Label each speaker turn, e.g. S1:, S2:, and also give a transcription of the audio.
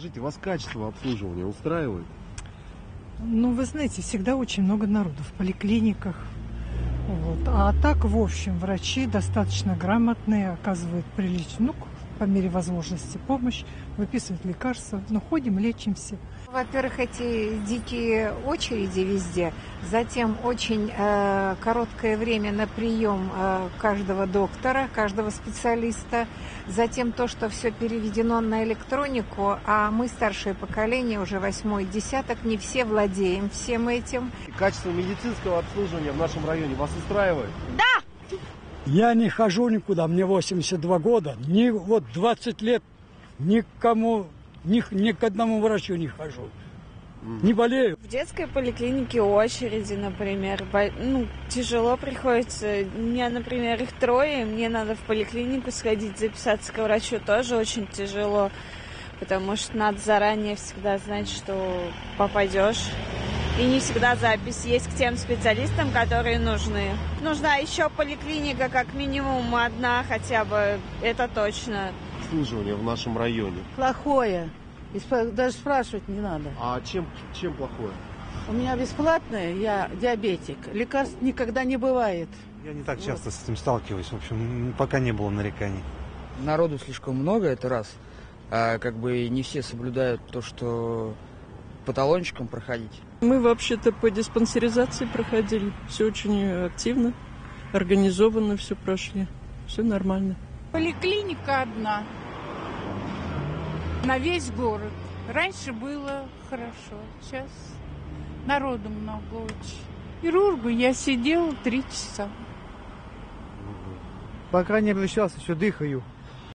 S1: Скажите, вас качество обслуживания устраивает?
S2: Ну, вы знаете, всегда очень много народу в поликлиниках. Вот. А так, в общем, врачи достаточно грамотные, оказывают приличную, ну, по мере возможности помощь, выписывают лекарства. Но ходим, лечимся.
S3: Во-первых, эти дикие очереди везде, затем очень э, короткое время на прием э, каждого доктора, каждого специалиста, затем то, что все переведено на электронику, а мы, старшее поколение, уже восьмой десяток, не все владеем всем этим.
S1: Качество медицинского обслуживания в нашем районе вас устраивает?
S4: Я не хожу никуда, мне 82 года. Ни, вот 20 лет никому, ни, ни к одному врачу не хожу. Не болею.
S5: В детской поликлинике очереди, например. Бо- Ну, тяжело приходится. У меня, например, их трое, и мне надо в поликлинику сходить, записаться к врачу тоже очень тяжело. Потому что надо заранее всегда знать, что попадешь. И не всегда запись есть к тем специалистам, которые нужны. Нужна еще поликлиника, как минимум одна хотя бы, это точно.
S1: Обслуживание в нашем районе.
S6: Плохое. Даже спрашивать не надо.
S1: А чем, чем плохое?
S6: У меня бесплатное, я диабетик. Лекарств никогда не бывает.
S7: Я не так часто с этим сталкиваюсь. В общем, пока не было нареканий.
S8: Народу слишком много, это раз. А как бы не все соблюдают то, что по талончикам проходить.
S9: Мы вообще-то по диспансеризации проходили. Все очень активно, организованно все прошли. Все нормально.
S10: Поликлиника одна на весь город. Раньше было хорошо, сейчас народу много очень. Хирургу я сидела три часа.
S11: Пока не обращался, еще дыхаю.